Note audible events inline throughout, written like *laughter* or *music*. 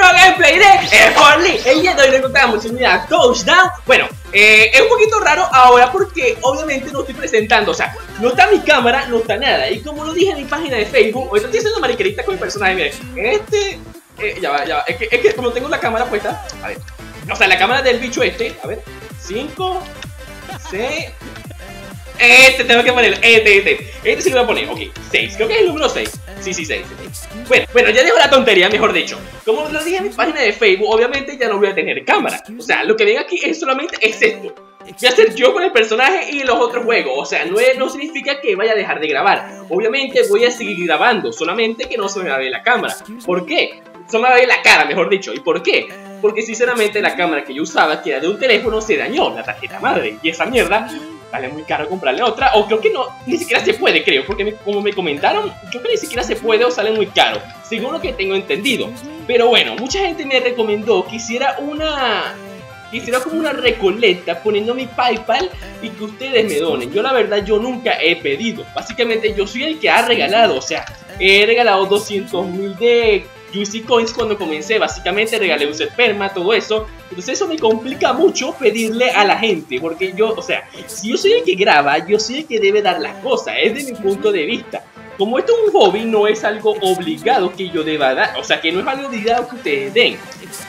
nuevo gameplay de Forli El día de hoy nos encontramos en una touchdown Bueno, eh, es un poquito raro ahora porque obviamente no estoy presentando O sea, no está mi cámara, no está nada. Y como lo dije en mi página de Facebook Ahorita estoy haciendo mariquerita con mi personaje Miren, este... Eh, ya va, ya va. Es que, es que como tengo la cámara puesta A ver O sea, la cámara del bicho este A ver 5 6 este tengo que poner, este, este Este sí lo voy a poner, ok, 6, creo que es el número 6 Sí, sí, 6 Bueno, bueno, ya dejo la tontería, mejor dicho. Como lo dije en mi página de Facebook, obviamente ya no voy a tener cámara. O sea, lo que ven aquí es solamente es esto. Voy a ser yo con el personaje y los otros juegos. O sea, no, no significa que vaya a dejar de grabar. Obviamente voy a seguir grabando Solamente que no se me va a ver la cámara. ¿Por qué? Se me va a ver la cara, mejor dicho. ¿Y por qué? Porque sinceramente la cámara que yo usaba, que era de un teléfono, se dañó la tarjeta madre. Y esa mierda vale muy caro comprarle otra. O creo que no, ni siquiera se puede, creo. Porque como me comentaron, creo que ni siquiera se puede o sale muy caro. Según lo que tengo entendido. Pero bueno, mucha gente me recomendó que hiciera una... hiciera como una recoleta poniendo mi Paypal y que ustedes me donen. Yo la verdad, yo nunca he pedido. Básicamente yo soy el que ha regalado. O sea, he regalado 200 mil de Juicy Coins cuando comencé, básicamente regalé un esperma, todo eso. Entonces eso me complica mucho pedirle a la gente, porque yo, o sea, si yo soy el que graba, yo soy el que debe dar las cosas, es de mi punto de vista. Como esto es un hobby, no es algo obligado que yo deba dar, o sea, que no es algo obligado que ustedes den.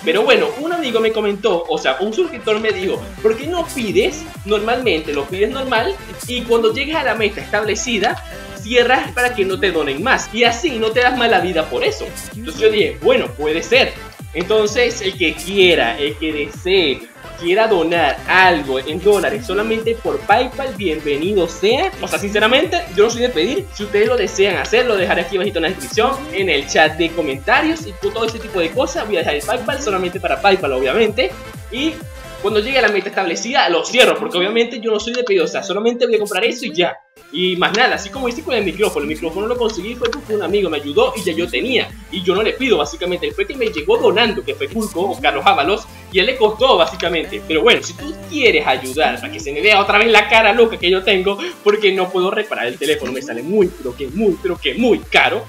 Pero bueno, un amigo me comentó, o sea, un suscriptor me dijo, ¿por qué no pides normalmente? Lo pides normal y cuando llegues a la meta establecida, cierras para que no te donen más. Y así no te das mala vida por eso. Entonces yo dije, bueno, puede ser. Entonces el que quiera, el que desee, quiera donar algo en dólares solamente por Paypal, bienvenido sea. O sea, sinceramente, yo no soy de pedir. Si ustedes lo desean hacer, lo dejaré aquí abajito en la descripción, en el chat de comentarios y todo ese tipo de cosas. Voy a dejar el Paypal solamente para Paypal, obviamente. Y cuando llegue a la meta establecida, lo cierro, porque obviamente yo no soy de sea, solamente voy a comprar eso y ya. Y más nada, así como hice con el micrófono, el micrófono lo conseguí fue porque un amigo me ayudó y ya yo tenía. Y yo no le pido, básicamente, fue que me llegó donando, que fue Culco o Carlos Ábalos, y él le costó, básicamente. Pero bueno, si tú quieres ayudar para que se me vea otra vez la cara loca que yo tengo, porque no puedo reparar el teléfono, me sale muy, pero que muy, pero que muy caro.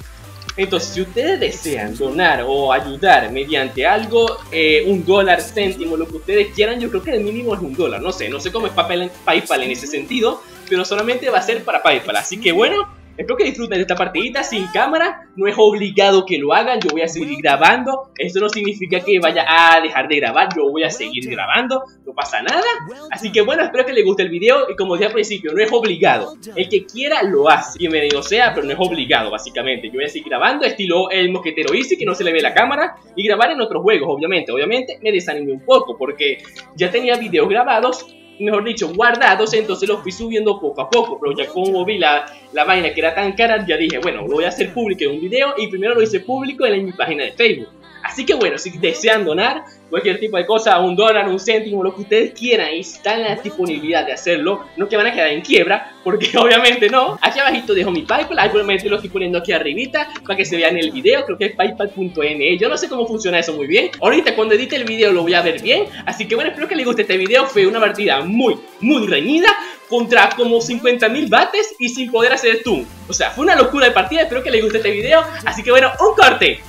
Entonces, si ustedes desean donar o ayudar mediante algo, eh, un dólar, céntimo, lo que ustedes quieran, yo creo que el mínimo es un dólar. No sé, no sé cómo es PayPal en ese sentido, pero solamente va a ser para PayPal. Así que bueno, Espero que disfruten de esta partidita sin cámara. No es obligado que lo hagan. Yo voy a seguir grabando. Esto no significa que vaya a dejar de grabar. Yo voy a seguir grabando. No pasa nada. Así que bueno, espero que les guste el video. Y como dije al principio, no es obligado. El que quiera lo hace. Bienvenido sea, pero no es obligado, básicamente. Yo voy a seguir grabando. Estilo el mosquetero Easy, que no se le ve la cámara. Y grabar en otros juegos, obviamente. Obviamente me desanimé un poco porque ya tenía videos grabados mejor dicho, guardados, entonces los fui subiendo poco a poco, pero ya como vi la, la vaina que era tan cara, ya dije, bueno, lo voy a hacer público en un video y primero lo hice público en mi página de Facebook. Así que bueno, si desean donar cualquier tipo de cosa, un dólar, un céntimo, lo que ustedes quieran y están en la disponibilidad de hacerlo, no que van a quedar en quiebra, porque *laughs* obviamente no. Aquí abajito dejo mi Paypal, obviamente lo estoy poniendo aquí arribita para que se vean el video, creo que es paypal.me, yo no sé cómo funciona eso muy bien. Ahorita cuando edite el video lo voy a ver bien, así que bueno, espero que les guste este video, fue una partida muy, muy reñida, contra como 50.000 bates y sin poder hacer zoom. O sea, fue una locura de partida, espero que les guste este video, así que bueno, un corte.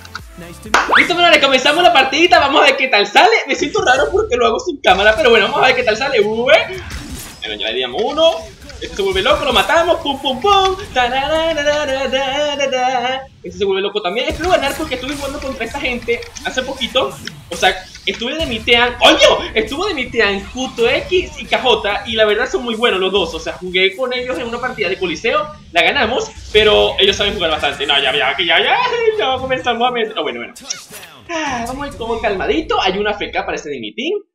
Listo, bueno, comenzamos la partidita, vamos a ver qué tal sale. Me siento raro porque lo hago sin cámara, pero bueno, vamos a ver qué tal sale. Bueno, ya le uno. Este se vuelve loco, lo matamos, pum pum pum. Este se vuelve loco también. Espero ganar porque estuve jugando contra esta gente hace poquito. O sea, estuve de mitean. ¡Coño! Estuve de mitean Juto X y KJ. Y la verdad son muy buenos los dos. O sea, jugué con ellos en una partida de Coliseo. La ganamos. Pero ellos saben jugar bastante. No, ya, ya, ya, ya. *laughs* Ya comenzamos a meter. Oh, bueno, bueno. Ah, vamos a ir como calmadito. Hay una FK para ese de.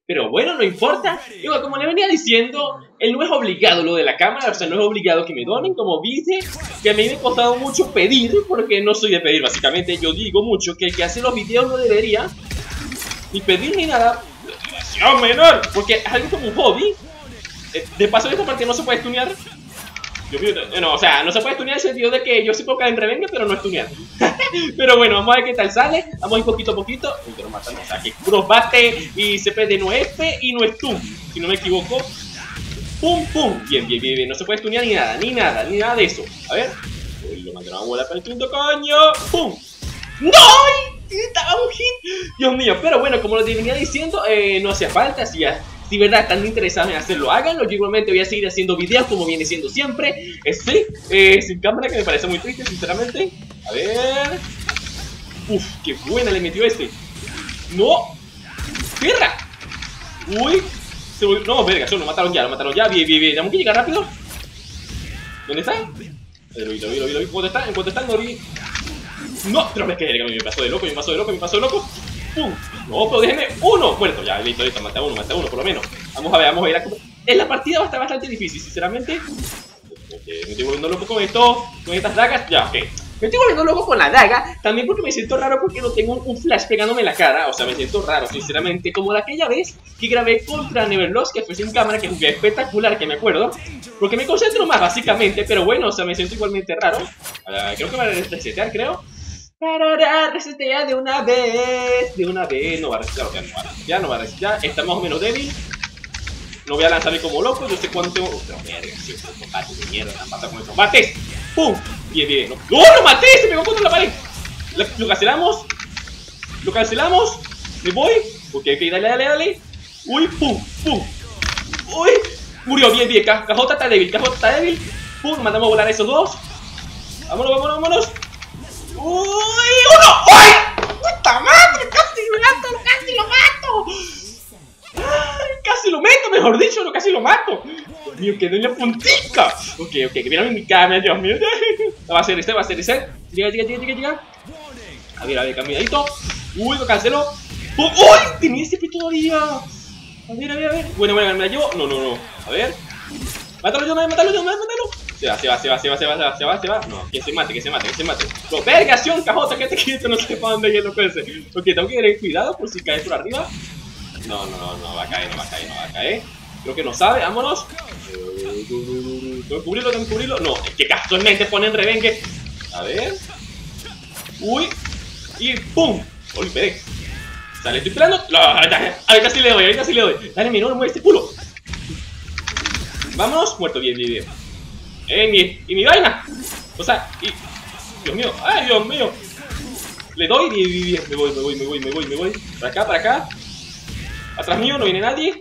Pero bueno, no importa. Igual, como le venía diciendo, él no es obligado lo de la cámara, o sea, no es obligado que me donen, como viste, que a mí me ha costado mucho pedir, porque no soy de pedir, básicamente. Yo digo mucho que el que hace los videos no debería ni pedir ni nada. menor, porque es algo como un hobby. Eh, de paso, esta partida no se puede estudiar no, o sea, no se puede estudiar en el sentido de que yo sí puedo caer en revenga, pero no estudiar. *laughs* pero bueno, vamos a ver qué tal sale. Vamos a ir poquito a poquito. Uy, pero matan, o sea, que puros bate y CP de no F y no stun, si no me equivoco. Pum, pum. Bien, bien, bien, bien. No se puede estudiar ni nada, ni nada, ni nada de eso. A ver. Lo mandaron a bola para el quinto coño. ¡Pum! ¡No! Estaba un hit. Dios mío, pero bueno, como lo venía diciendo, eh, no hacía falta, si, si verdad están interesados en hacerlo, háganlo. Yo igualmente voy a seguir haciendo videos como viene siendo siempre. sí, eh, sin cámara, que me parece muy triste, sinceramente. A ver. Uf, qué buena le metió este. No. ¡Perra! Uy. Se No, verga, eso lo mataron ya, lo mataron ya. Bien, bien, bien. Tenemos que llegar rápido. ¿Dónde está? Vi. ¿Cuánto está? ¿En cuánto está? Lo vi. No, pero me quedé, me pasó de loco, me pasó de loco, me pasó de loco. ¡Pum! No, pero déjenme uno. Muerto, ya, listo, listo, maté a uno, maté a uno, por lo menos. Vamos a ver, vamos a ir a... En la partida va a estar bastante difícil, sinceramente. me estoy volviendo loco con esto, con estas dagas. Ya, ok. Me estoy volviendo loco con la daga, también porque me siento raro porque no tengo un flash pegándome la cara, o sea, me siento raro, sinceramente, como de aquella vez que grabé contra Neverlost, que fue sin cámara, que jugué espectacular, que me acuerdo, porque me concentro más, básicamente, pero bueno, o sea, me siento igualmente raro, uh, creo que va a resetear, creo, pero ahora resetea de una vez, de una vez, no va a resetear, ya no va a resetear, no va a resetear, está más o menos débil, no voy a lanzarme como loco, yo sé cuánto tengo... Pero verga, si esos combates de mierda, pasa con esos combates. ¡Pum! Bien, bien. ¡No, ¡No lo maté! Se pegó contra la pared. Lo cancelamos. Lo cancelamos. Me voy. Ok, ok, dale, dale, dale. Uy, pum, pum. Uy. Murió, bien, bien. Cajota está débil, cajota está débil. Pum, mandamos a volar a esos dos. Vámonos, vámonos, vámonos. Uy, uno. ¡Uy! ¡Puta madre! ¡Casi lo mato! ¡Casi lo mato! ¡Ay, casi lo meto, mejor dicho! ¡Casi lo mato! Mío, quedó en la puntica. Ok, ok, que viene mi cámara, Dios mío. *laughs* Va a ser este, va a ser este. Llega, llega, llega, llega. A ver, a ver, caminadito. Uy, lo cancelo. ¡Uy! Tenía ese pito todavía. A ver, a ver, a ver. Bueno, bueno, me la llevo. No, no, no. A ver. Mátalo, yo, mátalo, yo, mátalo. Se va, se va, se va, se va, se va, se va, se va. No, que se mate, que se mate, que se mate. No, vergación, cajota, que te quito, no sé para dónde ir loco ese. Ok, tengo que tener cuidado por si cae por arriba. No, no, no, no va a caer, no va a caer, no va a caer. Creo que no sabe, vámonos. ¿Tengo que cubrirlo? ¿Tengo que cubrirlo? No, es que casualmente ponen revengue. A ver. Uy. Y ¡pum! ¡Uy! Sale, estoy esperando. No, ahorita sí le doy, ahorita sí le doy. Dale, mi no, mueve este culo. Vámonos. Muerto, bien, bien, bien. Eh, mi, y mi vaina. O sea, y. Dios mío, ay, Dios mío. Le doy, bien, bien, bien. Me voy, me voy, me voy, me voy, me voy. Para acá, para acá. Atrás mío no viene nadie.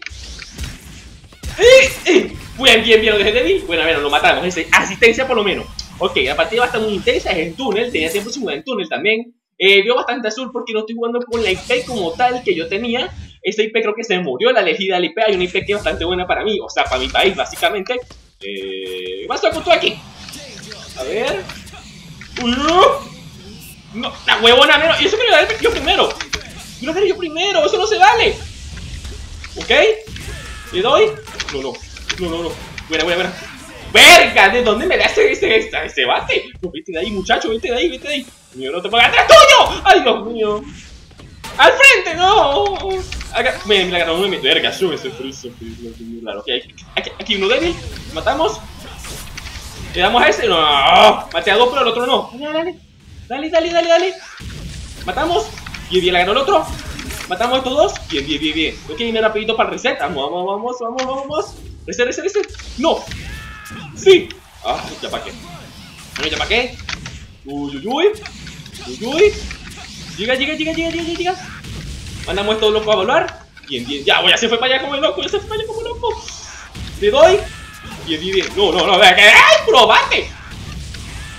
Bien, bien, bien, lo dejé débil. Bueno, a ver, lo matamos. Ese, asistencia por lo menos. Ok, la partida va a estar muy intensa. Es en túnel. Tenía tiempo sin jugar en túnel también. Eh, veo bastante azul porque no estoy jugando con la IP como tal que yo tenía. Esa IP creo que se murió, la elegida de la IP. Hay una IP que es bastante buena para mí, o sea, para mi país, básicamente. Eh, ¿Qué pasó con tú aquí? A ver. Uy, no, la huevona menos. Eso que lo daré yo primero. Lo daré yo primero, eso no se vale. ¿Ok? ¿Le doy? No, no. No, no, no. Buena, buena, buena. ¡Verga! ¿De dónde me da ese, ese, ese, bate? No, vete de ahí, muchacho, vete de ahí, vete de ahí. Mío, no te pongas atrás tuyo. ¡Ay, Dios mío! ¡Al frente, no! Acá, me, me la ganó mis verga, sube ese friso, claro. Aquí, aquí uno débil, matamos. Le damos a ese, no, mate a dos, pero al otro no. Dale, dale, dale, dale, dale. Matamos. Y la ganó el otro. Matamos a estos dos. Bien, bien, bien, bien. Ok, viene rapidito para el reset. Vamos, vamos, vamos, vamos, vamos. Reset, reset, reset. No. Sí. Ah, ya pa' qué. Ya pa' qué. Uy, uy, uy. Uy, uy. Llega, llega, llega, llega, llega, llega. Mandamos estos locos a volar. Bien, bien. Ya, voy, ya se fue para allá como el loco. Ya se fue para allá como loco. Le doy. Bien, bien, bien. No, no, no. Que. ¡Ay, probate!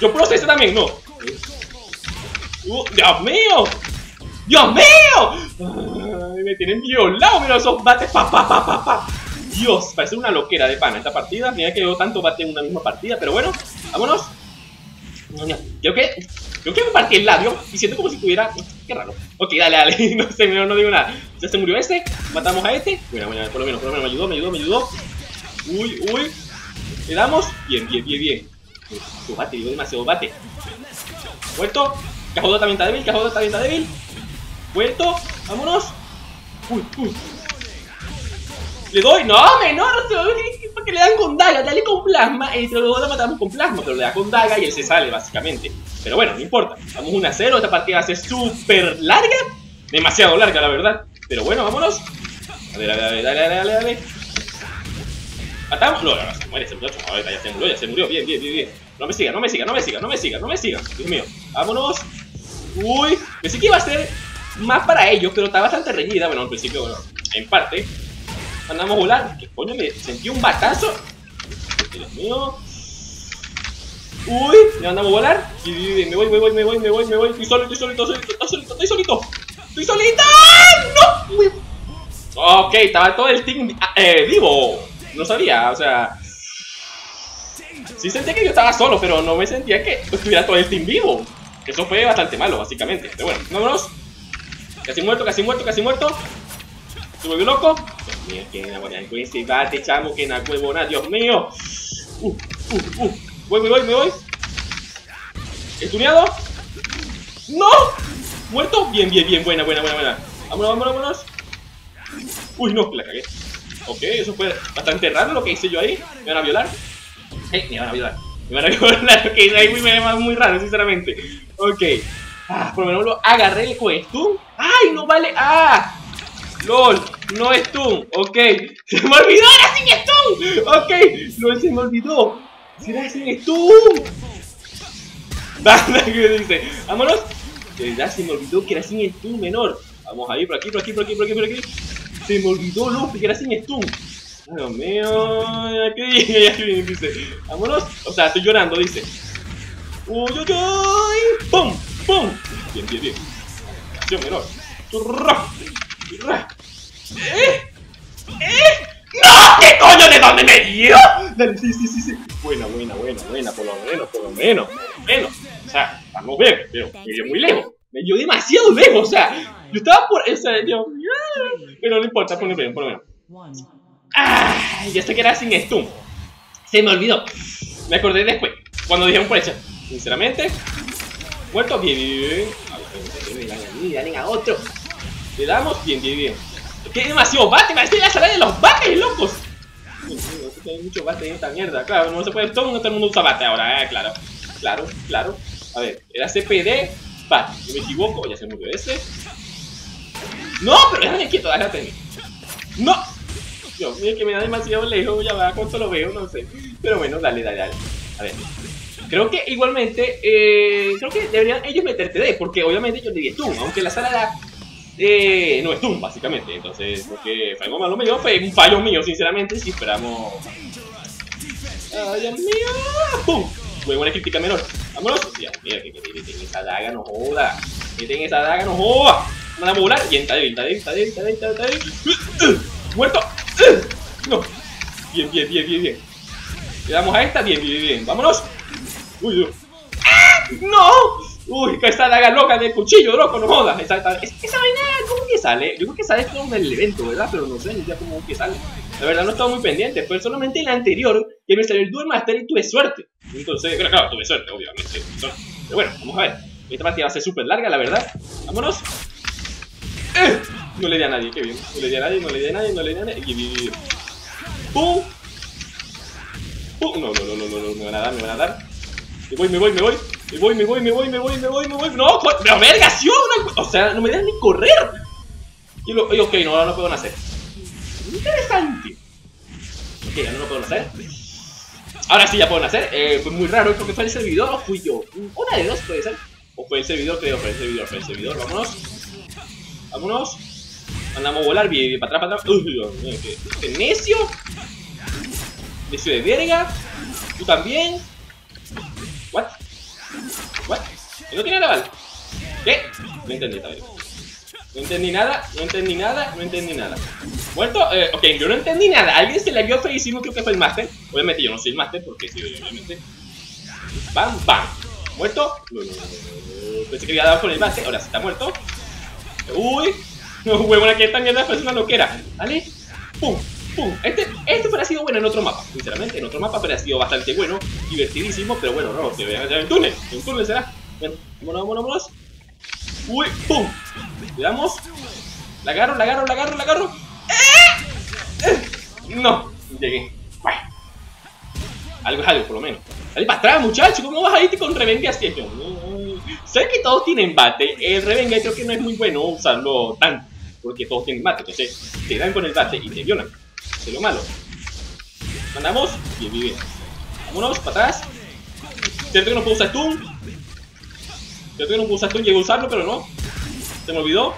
Yo proceso también, no. Uh, ¡Dios mío! ¡Dios mío! Me tienen violado, mira esos bates. Pa, pa, pa, pa, pa. Dios, parece una loquera de pana esta partida. Mira que veo tanto bate en una misma partida, pero bueno, vámonos. Creo que, creo que me partí el labio y siento como si tuviera... Qué raro. Ok, dale, dale. *laughs* No sé, no, no digo nada. Ya se murió este. Matamos a este. Bueno, bueno, por lo menos, por lo menos me ayudó, me ayudó, me ayudó. Uy, uy. Le damos. Bien, bien, bien, bien. Uf, bate, digo demasiado bate. Vuelto. Cajodo también está débil, Cajodo también está débil. Vuelto, vámonos. Uy, uy. Le doy, no, menor, ¿para que le dan con daga? Dale con plasma, entre los dos matamos con plasma, pero le da con daga y él se sale, básicamente. Pero bueno, no importa. Vamos 1 a 0, esta partida va a ser súper larga. Demasiado larga, la verdad. Pero bueno, vámonos. A ver, dale, dale, dale, dale. Matamos. No, no, se muere ese muchacho. Ahorita ya se murió, ya se murió. Bien, bien, bien, bien. No me siga, no me siga, no me siga, no me siga, no me siga. Dios mío. Vámonos. Uy, pensé que iba a ser más para ellos, pero está bastante reñida. Bueno, al principio, bueno, en parte. Mandamos a volar. ¿Qué coño? Me sentí un batazo. Dios mío. Uy, me mandamos a volar. Y me voy, me voy, me voy, me voy, me voy. Estoy solo, estoy solito, estoy solito, estoy solito, estoy solito. Estoy solita. ¡No! Ok, estaba todo el team eh, vivo. No sabía, o sea... Sí sentía que yo estaba solo, pero no me sentía que estuviera todo el team vivo. Eso fue bastante malo, básicamente. Pero bueno, vámonos. Casi muerto, casi muerto, casi muerto. Se volvió loco. Dios mío, que na buena ese bate, chamo, que na huevona, Dios mío. Uh, uh, uh. Voy, voy, voy, me voy. ¿Estuneado? ¡No! ¿Muerto? Bien, bien, bien, buena, buena, buena, buena. Vámonos, vámonos, vámonos. Uy, no, la cagué. Ok, eso fue bastante raro lo que hice yo ahí. ¿Me van a violar? Eh, me van a violar. Me van a *laughs* violar. Ok, ahí me va muy raro, sinceramente. Ok. Ah, por lo menos lo agarré con stun. ¡Ay, no vale! ¡Ah! LOL, no stun. Ok. *laughs* Se me olvidó, era sin stun. Ok. LOL, se me olvidó. Será sin stun. *laughs* ¿qué dice? Vámonos. De verdad se me olvidó que era sin stun menor. Vamos a ir por aquí, por aquí, por aquí, por aquí, por aquí. Se me olvidó Luffy que era sin stun. Ay, Dios mío, aquí, dice. Vámonos. O sea, estoy llorando, dice. Uy, uy, uy. ¡Pum! ¡Pum! Bien, bien, bien. Acción menor. ¿Eh? ¿Eh? ¡No! ¿Qué coño de dónde me dio? Dale, sí, sí, sí, sí. Buena, buena, buena, buena, por lo menos, por lo menos, por lo menos. O sea, estamos bien, pero me dio muy lejos. Me dio demasiado lejos, o sea, yo estaba por esa, Dios Pero no importa, por lo menos, por lo menos. Ah, ya sé que era sin stun. Se me olvidó. Me acordé después, cuando dijeron por eso. Sinceramente, muerto bien, bien, bien. Dale a otro. Le damos bien, bien, bien. Hay demasiado bate, me la sala de los bates, locos. Hay mucho bate en esta mierda. Claro, no se puede. Todo, todo el mundo usa bate ahora, eh, claro. Claro, claro. A ver, era CPD, bate. Si me equivoco, ya se murió ese. No, pero déjame quieto, déjame. No. Dios mío, que me da demasiado lejos, ya va, cuánto lo veo, no sé. Pero bueno, dale, dale, dale. A ver. Creo que igualmente, eh, creo que deberían ellos meter TD, porque obviamente yo le stun, aunque la sala era, eh, no stun, básicamente. Entonces, porque fue algo malo mío, fue un fallo mío, sinceramente, si esperamos... ¡Ay, Dios mío! ¡Pum! Fue buena crítica menor. Vámonos. Dios mío, que, que esa daga no joda. Que tenga esa daga no joda. Mandamos a volar. Bien, está débil, está débil, está débil, está débil, está débil. ¡Muerto! No. Bien, bien, bien, bien, bien. Le damos a esta. Bien, bien, bien. Vámonos. Uy, uy. ¡Ah! ¡No! Uy, que esta daga loca del cuchillo, loco, no jodas. Esa, esa, vaina, ¿cómo que sale? Yo creo que sale con el evento, ¿verdad? Pero no sé ni ya cómo que sale. La verdad no estaba muy pendiente. Fue solamente el anterior que me salió el Duel Master y tuve suerte. Entonces, bueno, claro, tuve suerte, obviamente. Pero bueno, vamos a ver. Esta partida va a ser súper larga, la verdad. Vámonos. ¡Eh! No le di a nadie, qué bien. No le di a nadie, no le di a nadie, no le di a nadie. ¡Pum! ¡Pum! No, no, no, no, no, no, me van a dar, me van a dar. Me voy, me voy, me voy. Me voy, me voy, me voy, me voy, me voy, me voy. No, pero verga, ¿sí o sea, no me dejan ni correr. Y, lo, y ok, no, ahora no puedo hacer. Interesante. Ok, ya no lo puedo hacer. Ahora sí ya puedo hacer. Eh, fue muy raro porque fue el servidor o fui yo. Una de dos puede ser. O fue el servidor, creo, fue el servidor, fue el servidor. Vámonos. Vámonos. Andamos a volar, bien, para atrás, para atrás. Uy, qué, qué necio. Necio de verga. Tú también. No tiene naval. ¿Qué? No entendí, está bien. No entendí nada, no entendí nada, no entendí nada. ¿Muerto? Eh, ok, yo no entendí nada. Alguien se le vio feísimo, creo que fue el máster. Obviamente yo no soy el máster, porque sí, obviamente. Bam, bam. ¿Muerto? Pensé que había dado con el máster, ahora sí está muerto. Uy, no, huevona, que esta mierda es una loquera. ¿Vale? Pum, pum. Este, este hubiera sido bueno en otro mapa, sinceramente. En otro mapa hubiera sido bastante bueno, divertidísimo, pero bueno, no, te voy a en túnel. En túnel será. Bueno, vámonos, vámonos, vámonos. Uy, pum. Le damos. La agarro, la agarro, la agarro, la agarro. ¡Eh! ¡Eh! No, llegué. Algo es algo, por lo menos. Salí para atrás, muchacho. ¿Cómo vas a irte con Revenge así? Sé que todos tienen bate. El Revenge creo que no es muy bueno usarlo tanto. Porque todos tienen bate. Entonces, te dan con el bate y te violan. Es lo malo. Mandamos. Bien, bien, bien. Vámonos, para atrás. Cierto que no puedo usar stun. No puedo usar stun. Llegué a usarlo, pero no. Se me olvidó.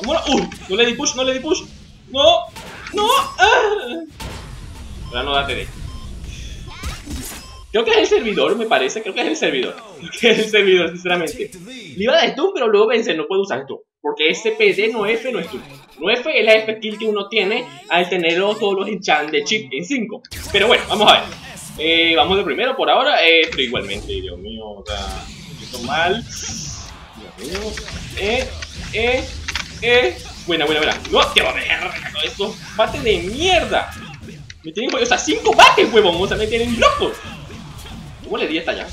Vámonos. Uy, no le di push, no le di push. No, no. Ah. Ahora no da TD. Creo que es el servidor, me parece. Creo que es el servidor. Que *laughs* es el servidor, sinceramente. Le iba a dar stun, pero luego pensé, no puedo usar esto. Porque este PD no F no es stun. No F es la F skill que uno tiene al tener todos los enchants de chip en 5. Pero bueno, vamos a ver. Eh, vamos de primero por ahora. Eh, pero igualmente, Dios mío, o sea, esto mal. Dios mío. Eh, eh, eh. Buena, buena, buena. No, te va a ver esto. Bate de mierda. Me tienen, o sea, 5 bates, huevón. O sea, me tienen loco. ¿Cómo le di esta ya?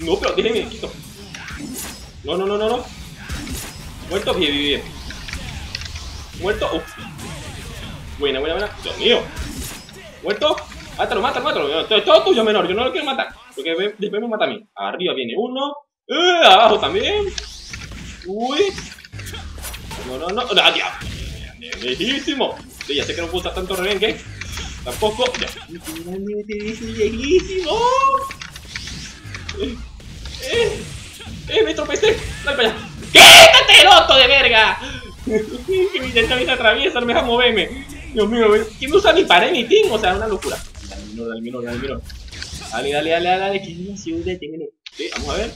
No, pero déjeme quito. No, no, no, no, no. Muerto, bien, bien, bien. Muerto. Uf. Buena, buena, buena. Dios mío. Muerto. Mátalo, mátalo, mátalo. Todo, todo tuyo, menor. Yo no lo quiero matar. Porque después me mata a mí. Arriba viene uno. Eh, abajo también. Uy. No, no, no. ¡Ah, diablo! Lejísimo. Sí, ya sé que no usar tanto rebenque. Tampoco. Ya. viejísimo. Eh, eh, eh, me tropecé. Dale para allá. ¡Quítate, loto de verga! *laughs* que me intenta me atraviesa, no me deja moverme. Dios mío, ¿quién usa mi pared ni team? O sea, una locura. Dale, minor, dale, minor, dale, minor. Dale, dale, dale, dale, dale. ¿Quién ciudad Sí, vamos a ver.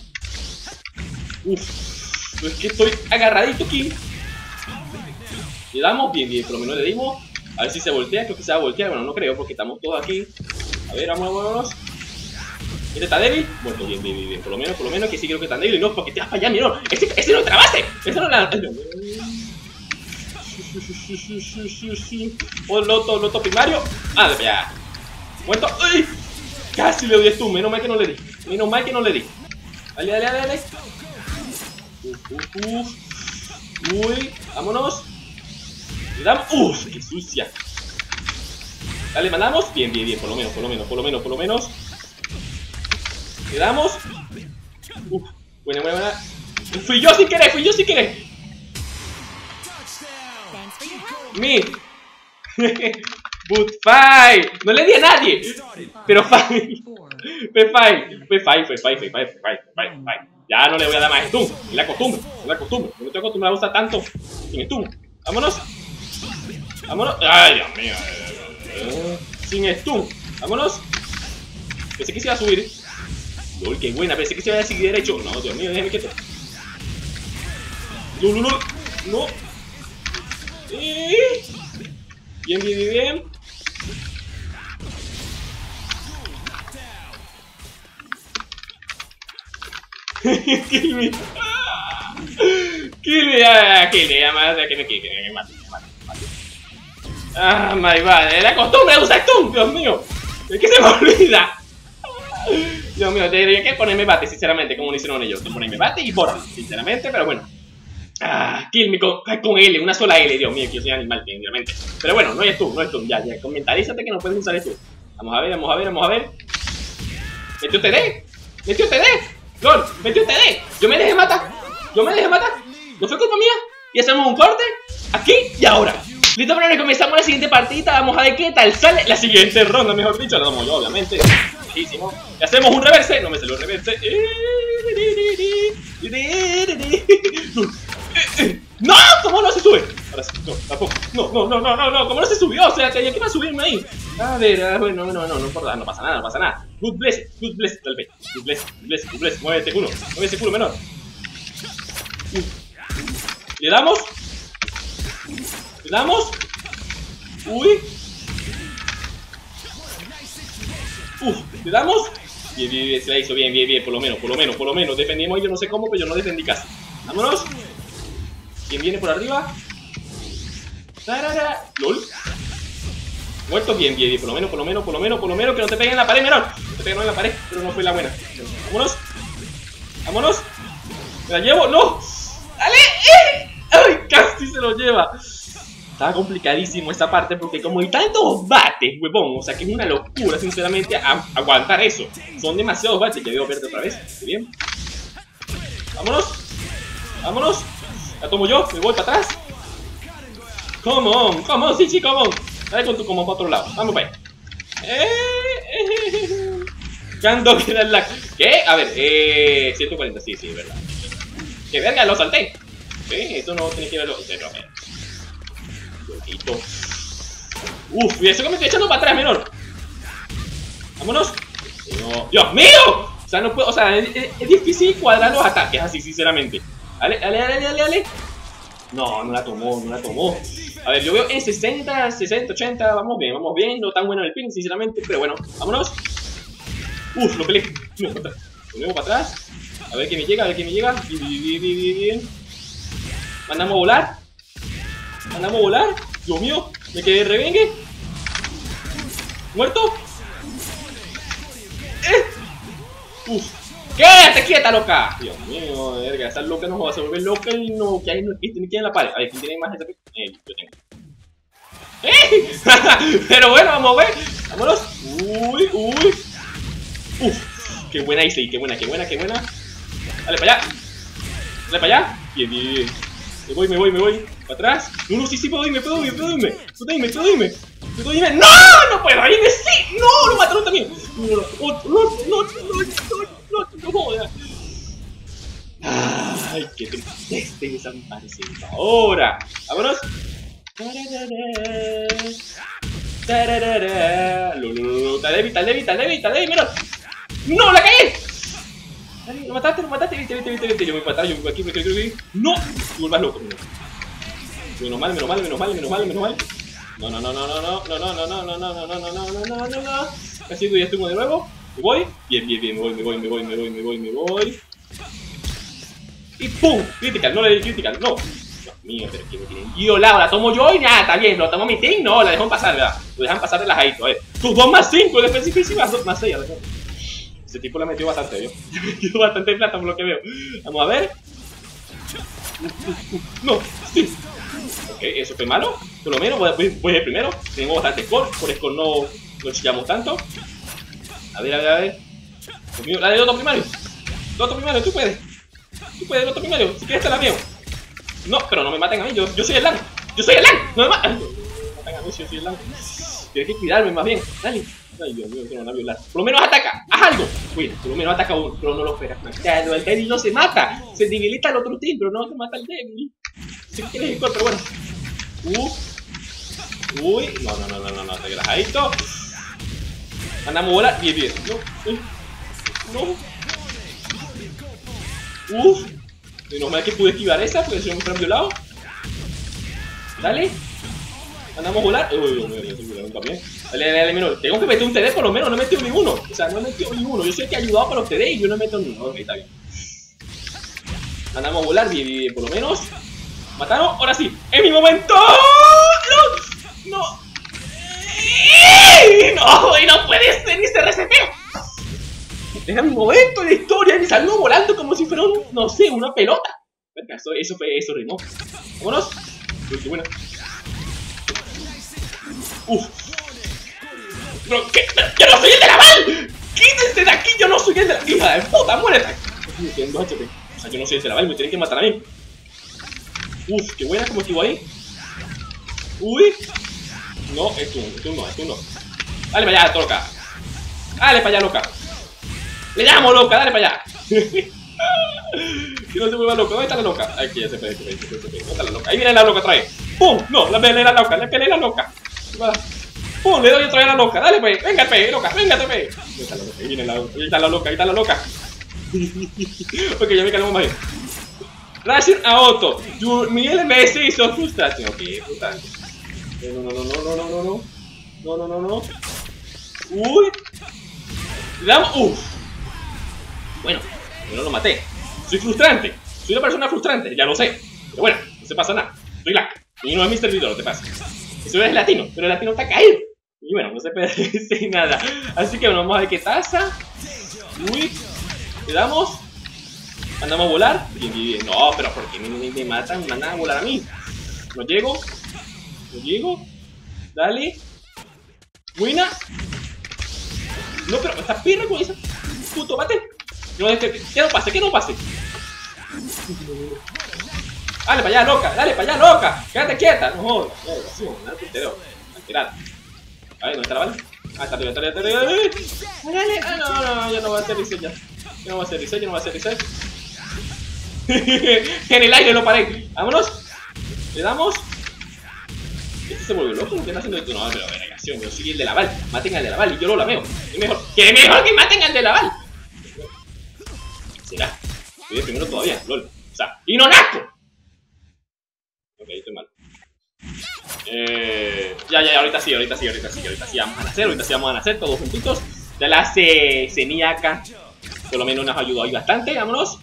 Uf, es que estoy agarradito aquí. Le damos bien, bien, por lo menos le dimos. A ver si se voltea, creo que se va a voltear. Bueno, no creo porque estamos todos aquí. A ver, vamos, vámonos. ¿Este está débil? Bueno, bien, bien, bien, Por lo menos, por lo menos que sí creo que está débil. No, porque te vas para allá, mira. Ese, ese no es otra base. Ese no es la. Oh, loto, loto primario. Ah, ya. Muerto. ¡Uy! Casi le doy esto. Menos mal que no le di. Menos mal que no le di. Dale, dale, dale, dale. Uf, uf. Uy, vámonos. Le damos. ¡Uf! ¡Qué sucia! Dale, mandamos. Bien, bien, bien. Por lo menos, por lo menos, por lo menos, por lo menos. Le damos. Uf. Buena, buena, buena. Fui yo sin querer, fui yo sin querer. Mi. But five. No le di a nadie. Pero five. Fue five. Fue five, fue five, fue. Ya no le voy a dar más stun. Es la costumbre, es la costumbre. No estoy acostumbrado a usar tanto sin stun. Vámonos. Vámonos. Ay, Dios mío. Sin stun. Vámonos. Pensé que se iba a subir. Lol, qué buena. Pensé que se iba a seguir derecho. No, Dios mío, déjame quieto. No, no, no. No. Bien, bien, bien, bien. kill me. kill me, ya, kill me, ya, más, que me, que me mate. Ah, my bad. Es la costumbre de usar stun, Dios mío. Es que se me *laughs* olvida. Dios mío, tendría que ponerme bate, sinceramente, como lo hicieron ellos. Ponerme bate y borra, sinceramente, pero bueno. Ah, kill con, con, L, una sola L, Dios mío, que yo soy animal, sinceramente. Pero bueno, no es tú, no es tú. Ya, ya, comentarízate que no puedes usar esto. Vamos a ver, vamos a ver, vamos a ver. Metió TD, metió TD. LOL, metió TD. Yo me dejé matar. Yo me dejé matar. No fue culpa mía. Y hacemos un corte aquí y ahora. Listo, pero comenzamos la siguiente partida. Vamos a ver qué tal sale la siguiente ronda, mejor dicho. Lo damos yo, obviamente. Buenísimo. Y hacemos un reverse. No me salió un reverse. ¡No! ¿Cómo no se sube? Ahora sí, no, tampoco. No, no, no, no, no, no. ¿Cómo no se subió? O sea, que va a subirme ahí. A ver, a ver, no, no, no, no importa, no pasa nada, no pasa nada. Good bless, good bless, tal vez. Good bless, good bless, good bless. Muévete, culo. Mueve ese culo menor. ¿Le damos? ¿Le damos? Uy. Uf, ¿le damos? Bien, bien, bien, se la hizo bien, bien, bien, por lo menos, por lo menos, por lo menos. Defendimos, yo no sé cómo, pero yo no defendí casi. Vámonos. ¿Quién viene por arriba? ¡Tarara! ¡Lol! Muerto, bien, bien, bien, por lo menos, por lo menos, por lo menos, por lo menos, que no te peguen en la pared, menor. No te peguen en la pared, pero no fue la buena. Vámonos. Vámonos. ¿Me la llevo? ¡No! ¡Dale! ¡Eh! ¡Ay! Casi se lo lleva. Estaba complicadísimo esta parte porque como hay tantos bates, huevón, o sea que es una locura sinceramente aguantar eso. Son demasiados bates, ya veo verde otra vez, muy bien. Vámonos, vámonos, la tomo yo, me voy para atrás. Come on, come on, sí, sí, come on. Dale con tu como para otro lado, vamos para allá. Eh, *laughs* eh, ¿Cuándo queda el lag? ¿Qué? A ver, eh, 140, sí, sí, verdad. Que verga, lo salté. ¿Eh? Esto no tiene que verlo. Loquito. Uf, y eso que me estoy echando para atrás, menor. Vámonos. ¡Dios mío! O sea, no puedo. O sea, es, difícil cuadrar los ataques así, sinceramente. Dale, dale, dale, dale, dale. No, no la tomó, no la tomó. A ver, yo veo en 60, 60, 80. Vamos bien, vamos bien. No tan bueno en el ping, sinceramente. Pero bueno, vámonos. Uf, lo peleé. No, para atrás. A ver que me llega, a ver que me llega. Bien, bien, bien. Mandamos a volar. Mandamos a volar. Dios mío, me quedé revengue. ¿Muerto? ¡Eh! Uf. ¡Quédate quieta, loca! Dios mío, verga, esa loca no va a volver loca y no, que hay, que tiene en la pared. A ver, ¿quién tiene más HP? Eh, yo tengo. ¡Eh! *laughs* Pero bueno, vamos a ver. Vámonos. Uy, uy. Uf, qué buena hice, qué buena, qué buena, qué buena. Dale para allá. Dale para allá. Bien, bien, bien. Me voy, me voy, me voy. Para atrás. No, no, sí, sí, puedo irme, puedo irme, puedo irme. Puedo irme, puedo irme. Puedo irme. ¡No! ¡No puedo irme! ¡Sí! ¡No! ¡Lo mataron también! ¡No, no, no, no, no, no! no. Ay, qué triste desaparecido. Ahora, vámonos. Débil, está débil, está débil, está débil, mira. ¡No, la caí! Dale, lo mataste, lo mataste, viste, viste, viste, viste. Yo voy para yo voy aquí, me aquí. ¡No! Vuelvas loco, Menos mal, menos mal, menos mal, menos mal, menos mal. No, no, no, no, no, no, no, no, no, no, no, no, no, no, no, no, no, no, no. Estuvo de nuevo. ¿Me voy? Bien, bien, bien, me voy, me voy, me voy, me voy, me voy, me voy. Y ¡pum! Critical, no le di critical, no. Dios mío, pero que me tienen violado. La tomo yo y nada, está bien. Lo tomo mi team, no, la dejan pasar, ¿verdad? Lo dejan pasar A ver. Tus 2 más 5, defensiva más 6, a ver. Ese tipo la metió bastante. *laughs* Le bastante plata por lo que veo. Vamos a ver. No, sí. Ok, eso fue malo. Por lo menos voy, voy, voy el primero. Tengo bastante score. Por score no, no chillamos tanto. A ver, a ver, a ver. La de otro primario. Otro primario, tú puedes. Tú puedes, otro primario. Si quieres te la veo. No, pero no me maten a mí. Yo, soy el LAN. Yo soy el LAN. No me maten. A mí yo soy el LAN. Tienes que cuidarme más bien. Dale. Ay, Dios mío, que no la. Por lo menos ataca. Haz algo. Bueno, por lo menos ataca uno, pero no lo esperas. El débil no se mata. Se debilita el otro team, pero no se mata el débil. Si quieres el pero bueno. Uh. Uy. No, no, no, no, no, no. Andamos a volar. Bien, bien. No. No. Uf. Menos mal que pude esquivar esa porque si no me hubieran violado. Dale. Andamos a volar. Uy, uy, uy, también. Dale, dale, dale, menor. Tengo que meter un TD por lo menos. No he metido ninguno. O sea, no he metido ninguno. Yo sé que he ayudado para los TD y yo no he metido ninguno. Ok, está bien. Andamos a volar. Bien, bien, por lo menos. ¿Mataron? Ahora sí. ¡Es mi momento! ¡No! ¡No! ¡No! ¡Y no puede ser! ¡Ni se resetea! Era mi momento de historia y salió volando como si fuera un, no sé, una pelota. Eso, eso fue, eso rimó. Vámonos. Uy, qué buena. Uf. Pero, ¿qué? ¡Yo no soy el de la bal! ¡Quítense de aquí! ¡Yo no soy el de la hija de puta! ¡Muérete! O sea, yo no soy el de la bal, me tienen que matar a mí. Uf, qué buena como estuvo ahí. Uy. No, es tú, es tú no, es tú no. Dale para allá, loca. Dale para allá, loca. Le llamo, loca, dale para allá. *laughs* que no se vuelva loca. ¿Dónde está la loca? Aquí ya se puede, se puede, ¿Dónde está la loca? Ahí viene la loca otra vez. ¡Pum! No, la peleé la loca, le peleé la loca. ¡Pum! Le doy otra vez a la loca. Dale, pues. Venga, pe, loca, venga, pe. Ahí está la loca, ahí viene la loca. Ahí está la loca, ahí está la loca. *laughs* ok, ya me calmo más bien. Rushing a Otto. Mi LMS hizo frustración. Ok, frustrante. No, no, no, no, no, no, no, no. No, no, no, no. Uy. Le damos. Uf. Bueno, yo no lo maté. Soy frustrante. Soy una persona frustrante, ya lo sé. Pero bueno, no se pasa nada. Soy lag. Y no es mi servidor, no te pasa. Eso es latino, pero el latino está caído. Y bueno, no se *laughs* decir nada. Así que bueno, vamos a ver qué taza. Uy. Le damos. Andamos a volar. No, pero ¿por qué me, me matan? Me mandan a volar a mí. No llego. No llego. Dale. Buena. No, pero esta pirra con esa. Puto, mate. No, este, que no pase, que no pase. Dale para allá, loca, dale para allá, loca. Quédate quieta, no jodas. Sí, nada te entero. Tirada. A ver, ¿dónde está la bala? Ah, está arriba, está arriba, está arriba. Dale, ah, no, no, yo no voy a hacer reset ya. Yo no voy a hacer reset, yo no voy a hacer reset. en el aire lo paré. Vámonos. Le damos. Este se vuelve loco, ¿qué está haciendo esto? No, pero vergación, yo soy el de la bal. Maten al de la bal y yo lo lameo. Es mejor. ¡Que mejor que maten al de la bal! Será. Estoy de primero todavía, lol. O sea, ¡y no naco! Ok, estoy mal. Eh, ya, ya, ahorita sí, ahorita sí, ahorita sí, ahorita sí vamos a nacer, ahorita sí vamos a nacer todos juntitos. Ya la hace acá. Por lo menos nos ayudó ahí bastante, vámonos.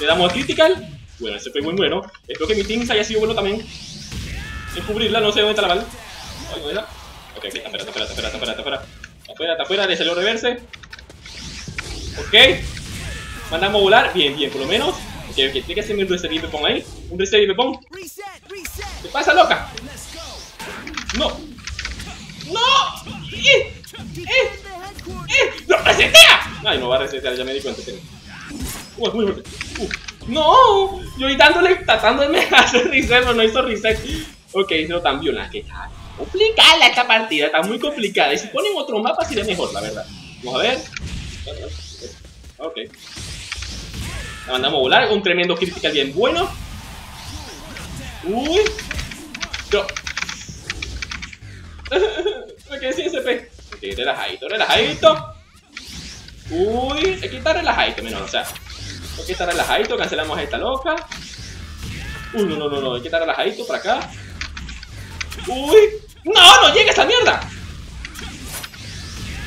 Le damos critical. Bueno, ese fue muy bueno. Espero que mi team haya sido bueno también. En cubrirla, no sé dónde está la bala. Ay. Ok, está, espera, espera, espera, espera, espera. Está afuera, está afuera, le salió reverse. Ok. Mandamos a volar. Bien, bien, por lo menos. Ok, ok, tiene que hacerme un reset y me pongo ahí. Un reset y me pongo. ¿Qué pasa, loca? No. ¡No! ¡Eh! ¡Eh! ¡Eh! ¡Lo resetea! Ay, no va a resetear, ya me di cuenta. Uy, muy fuerte. Uh. ¡No! Yo ahí dándole, tratando de hacer reset, pero no hizo reset. Ok, no tan violenta. Que está complicada esta partida, está muy complicada. Y si ponen otro mapa sería mejor, la verdad. Vamos a ver. Ok. La mandamos a volar, un tremendo critical bien bueno. Uy. Yo. Me quedé SP. Ok, relajadito, relajadito. Uy, aquí está relajadito, menos, o sea. Aquí está relajadito, cancelamos a esta loca. Uy, no, no, no, no, hay que estar relajadito para acá. Uy, no, no llega esa mierda.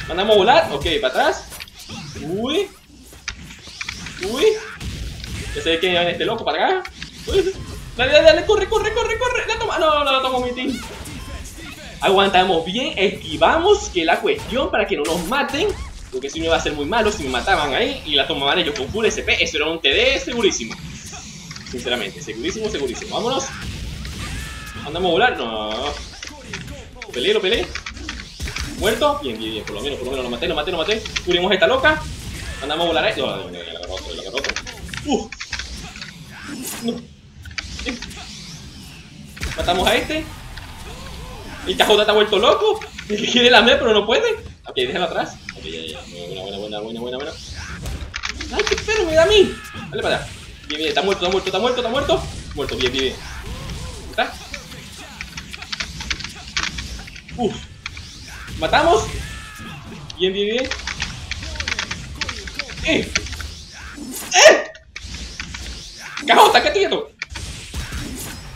Mandamos a volar, ok, para atrás. Uy. Uy. Ya sé que viene este loco para acá. Uy. Dale, dale, dale, corre, corre, corre, corre. La toma, no, no la tomo mi team. Aguantamos bien, esquivamos que la cuestión para que no nos maten. Porque si no iba a ser muy malo si me mataban ahí y la tomaban ellos con full SP. Eso era un TD segurísimo. Sinceramente, segurísimo, segurísimo. Vámonos. Andamos a volar. No. Lo peleé, lo peleé. Muerto. Bien, bien, bien. Por lo menos, por lo menos lo maté, lo maté, lo maté. Cubrimos a esta loca. Andamos a volar ahí. No, no, no, la agarró otro, la agarró otro. Uf. No. Matamos a este. El cajota está vuelto loco. *laughs* Quiere lamer, pero no puede. Ok, déjalo atrás. Ok, ya, ya. Buena, buena, buena, buena, buena, buena. Ay, qué perro me da a mí. Dale para allá. Bien, bien, está muerto, está muerto, está muerto, está muerto. Muerto, bien, bien. Uf. Matamos. Bien, bien, bien. ¡Eh! ¡Eh! ¡Cajota, qué quieto!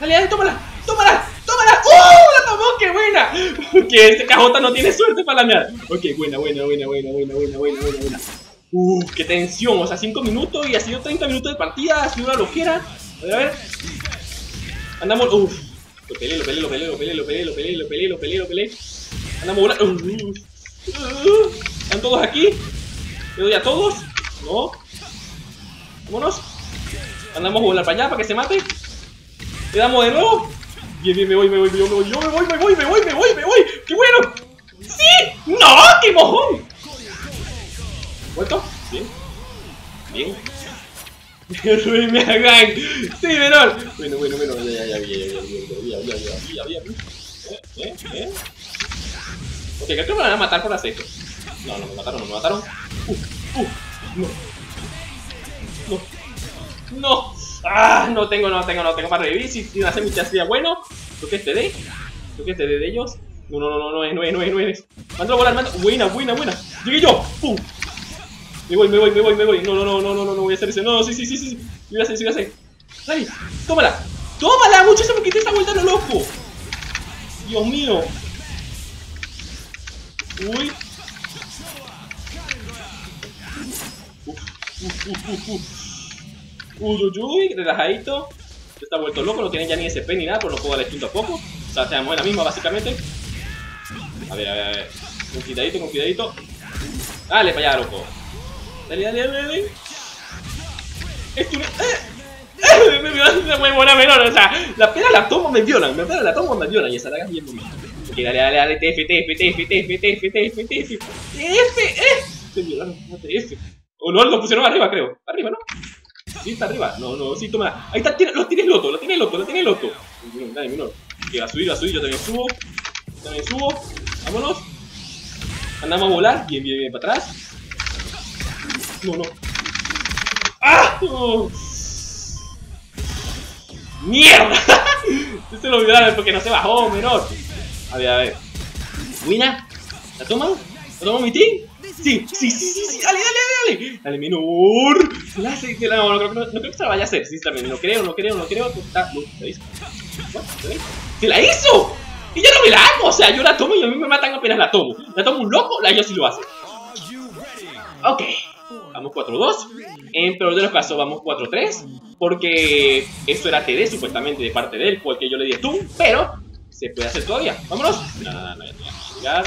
Dale, dale, tómala, tómala, tómala. ¡Uh! ¡La tomó! ¡Qué buena! Que este cajota no tiene suerte para lamear. Ok, buena, buena, buena, buena, buena, buena, buena, buena, buena. Uf, qué tensión. O sea, 5 minutos y ha sido 30 minutos de partida. Ha sido una loquera. A ver, a ver. Andamos. Uf. Lo peleé, lo peleé, lo peleé, lo peleé, lo peleé, lo peleé, lo peleé, lo. Andamos volando. Uh, ¿Están todos aquí? ¿Le doy a todos? No. Vámonos. Andamos a volar para allá para que se mate. Le damos de nuevo. Bien, bien, me voy, me voy, me voy, yo me voy, me voy, me voy, me voy, me voy. ¡Qué bueno! ¡Sí! ¡No! ¡Qué mojón! ¿Muerto? Bien. Bien. Me hagan. Sí, menor. Bueno, bueno, bueno. Ya, ya, ya, ya, ya, ya, ya, ya, ya, ¿Eh? ¿Eh? Ok, creo que me van a matar por esto. No, no me mataron, no me mataron. Uh, uh, no. No. No. Ah, no tengo, no tengo, no tengo para revivir. Si, si hace mi sería bueno. Creo que este de. Creo que este de, de ellos. No, no, no, no, no es, no es, no es, no es. Mándalo volar, mando. Buena, buena, buena. Llegué yo. ¡Pum! Me voy, me voy, me voy, me voy. No, no, no, no, no, no, no voy a hacer ese. No, sí, sí, sí, sí. Voy a hacer, sí. Dale, tómala. ¡Tómala! Muchísimo que te está volviendo loco. Dios mío. Uy. Uf, uf, uf, uf. Uy, uy, uy, relajadito. Está vuelto loco, no tiene ya ni SP ni nada, pero no puedo darle quinto a poco. O sea, tenemos la misma, básicamente. A ver, a ver, a ver. Con cuidadito, con cuidadito. Dale para allá, loco. Dale, dale, dale, dale. Esto me... ¡Eh! Me violan muy buena menor, o sea, la pena la tomo, me violan, la pena la tomo, me violan y esa la bien bonita. Ok, dale, dale, dale, TF, TF, TF, TF, TF, TF, TF, TF, eh. Violaron, no TF. O no, lo pusieron arriba, creo. Arriba, ¿no? Sí, está arriba. No, no, sí, toma. Ahí está, lo tienes loto, lo tienes loto, lo tienes loto. Dale, menor. Que va a subir, va a subir, yo también subo. También subo. Vámonos. Andamos a volar. Bien, bien, bien, para atrás. No, no. ¡Ah! No. ¡Mierda! *laughs* se lo olvidaron porque no se bajó, menor. A ver, a ver. Wina, ¿la toman? ¿La toma mi team? Sí, sí, sí, sí, sí, dale, dale, dale. Dale, menor. La la, no, no, no, creo que se la vaya a hacer, sí, también. No creo, no creo, no creo. Está, no, ¿se hizo? ¡Se la hizo! Y yo no me la hago, o sea, yo la tomo y a mí me matan apenas la tomo. La tomo un loco, la yo sí lo hace. Ok, vamos 4-2. En peor de los casos, vamos 4-3. Porque eso era TD supuestamente de parte de él, porque yo le di stun, pero se puede hacer todavía. Vámonos. No, no, no, ya,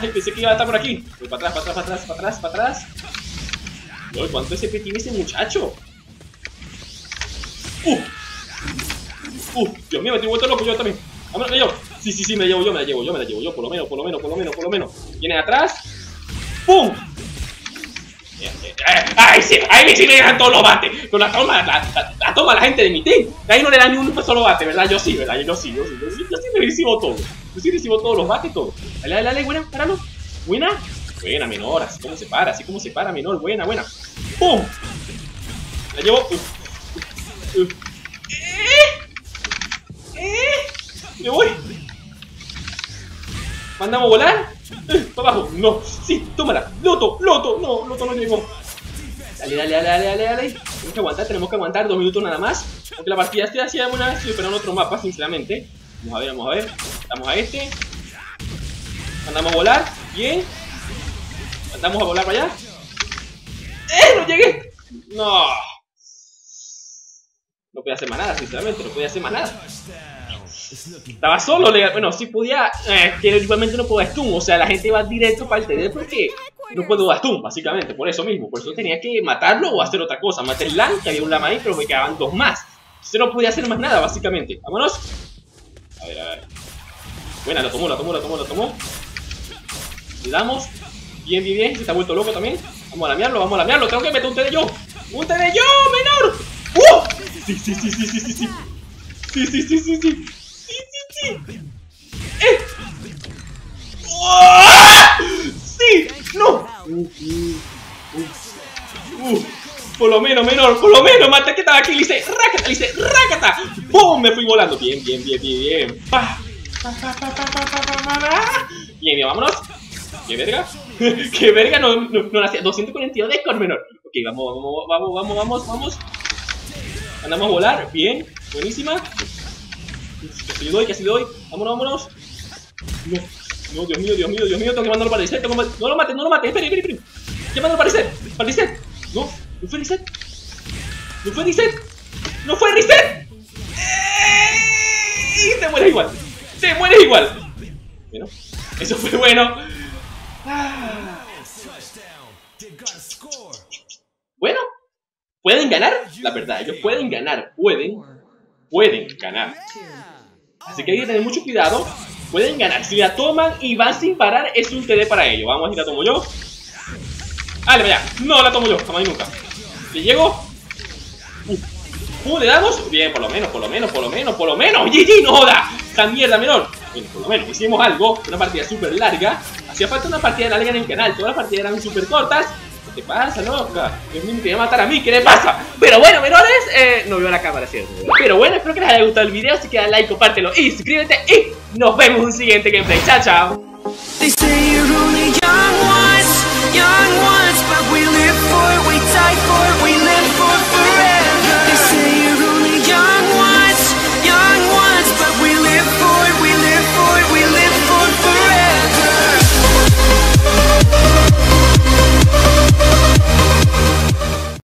Ay, pensé que iba a estar por aquí. Voy para atrás, para atrás, para atrás, para atrás, para atrás. ¿cuánto SP tiene ese muchacho? ¡Uh! ¡Uh! Dios mío, me estoy vuelto loco yo también. Vámonos, me llevo. Sí, sí, sí, me la llevo yo, me la llevo yo, me la llevo yo. Por lo menos, por lo menos, por lo menos, por lo menos. Viene atrás. ¡Pum! ¡Ay, sí! ¡Ahí sí me dejan todos los bates! Con la toma, la, toma la gente de mi team. Ahí no le dan ni un solo bate, ¿verdad? Yo sí, ¿verdad? Yo sí, yo sí. Yo sí, yo sí recibo todo. Yo sí recibo todos los bates, todo. Dale, dale, dale, buena, páralo. Buena. Buena, menor. Así como se para, así como se para, menor. Buena, buena. ¡Pum! La llevo. ¡Eh! ¡Eh! ¡Me voy! ¿Mandamos volar? ¡Para abajo! ¡No! ¡Sí! ¡Tómala! ¡Loto! ¡Loto! No, Loto no llegó. Dale, dale, dale, dale, dale, dale. Tenemos que aguantar, tenemos que aguantar dos minutos nada más. Aunque la partida esté así alguna vez, estoy esperando otro mapa, sinceramente. Vamos a ver, vamos a ver. Damos a este. Mandamos a volar. Bien. Mandamos a volar para allá. ¡Eh! ¡No llegué! No. No podía hacer más nada, sinceramente. No podía hacer más nada. Estaba solo, bueno, si podía, eh, que igualmente no puedo stun, o sea, la gente va directo para el TD porque no puedo dar stun, básicamente, por eso mismo, por eso tenía que matarlo o hacer otra cosa, maté el LAN, que había un lama ahí, pero me quedaban dos más, entonces no podía hacer más nada, básicamente, vámonos, a ver, a ver, buena, lo tomó, lo tomó, lo tomó, lo tomó, le bien, bien, bien, se está vuelto loco también, vamos a lamearlo, vamos a lamearlo, tengo que meter un TD yo, un TD yo, menor, ¡Uh! Sí, sí, sí, sí, sí, sí, sí, sí, sí, sí, sí, sí. ¡Sí! ¡No! por lo menos, menor, por lo menos, mate que estaba aquí, le hice, rácata, le hice, rácata. Me fui volando. Bien, bien, bien, bien, bien. Pa, bien, bien, vámonos. ¡Qué verga! *laughs* ¡Qué verga! No, no, no hacía 242 de score menor. Ok, vamos, vamos, vamos, vamos, vamos, vamos. Andamos a volar. Bien, buenísima. Que le doy, que le doy. Vámonos, vámonos. No, no, Dios mío, Dios mío, Dios mío. Tengo que mandarlo para que... No lo mates, no lo mates. Espera, espera, espera. ¿Qué mando para reset? Para reset. No, no fue reset. No fue reset. No fue reset. Y te mueres igual. Te mueres igual. Bueno, eso fue bueno. Bueno, pueden ganar, la verdad, ellos pueden ganar, pueden, pueden ganar. Así que hay que tener mucho cuidado. Pueden ganar. Si la toman y van sin parar, es un TD para ellos. Vamos a ver si la tomo yo. Vale, vaya. No la tomo yo, jamás y nunca. ¿Le llego? Uh, ¿le damos? Bien, por lo menos, por lo menos, por lo menos, por lo menos. GG, no joda. Esta mierda menor. Bueno, por lo menos hicimos algo. Una partida súper larga. Hacía falta una partida larga en el canal. Todas las partidas eran súper cortas. ¿Qué pasa, loca? Me quería matar a mí, ¿qué le pasa? Pero bueno, menores, eh, no veo la cámara, ¿cierto? Pero bueno, espero que les haya gustado el video, si queda like, compártelo y suscríbete y nos vemos en un siguiente gameplay. Chao, chao.